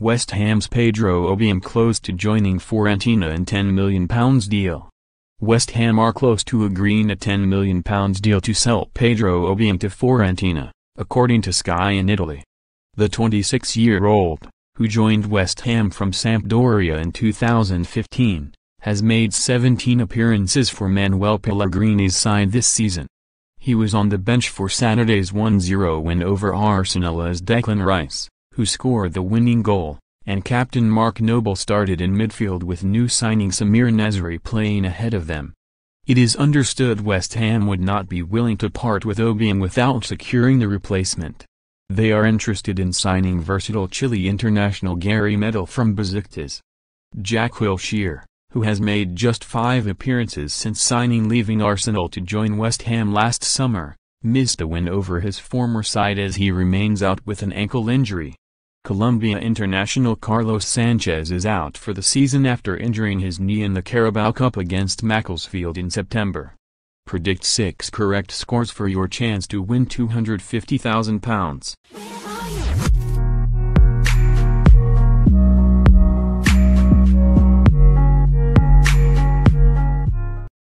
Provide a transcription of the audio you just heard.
West Ham's Pedro Obiang close to joining Fiorentina in £10 million deal. West Ham are close to agreeing a £10 million deal to sell Pedro Obiang to Fiorentina, according to Sky in Italy. The 26-year-old, who joined West Ham from Sampdoria in 2015, has made 17 appearances for Manuel Pellegrini's side this season. He was on the bench for Saturday's 1-0 win over Arsenal as Declan Rice, who scored the winning goal, and captain Mark Noble started in midfield with new signing Samir Nasri playing ahead of them. It is understood West Ham would not be willing to part with Obiang without securing the replacement. They are interested in signing versatile Chile international Gary Medel from Besiktas. Jack Wilshere, who has made just five appearances since signing leaving Arsenal to join West Ham last summer, missed a win over his former side as he remains out with an ankle injury. Colombia international Carlos Sanchez is out for the season after injuring his knee in the Carabao Cup against Macclesfield in September. Predict 6 correct scores for your chance to win £250,000.